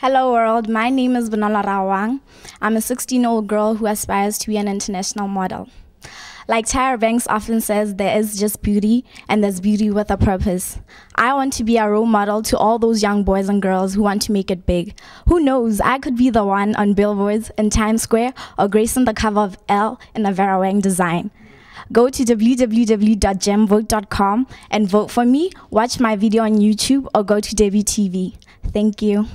Hello world, my name is Bonolo Raowang. I'm a 16 year old girl who aspires to be an international model. Like Tyra Banks often says, there is just beauty and there's beauty with a purpose. I want to be a role model to all those young boys and girls who want to make it big. Who knows, I could be the one on billboards in Times Square or gracing the cover of Elle in a Vera Wang design. Go to www.gemvote.com and vote for me, watch my video on YouTube, or go to DebuTV. Thank you.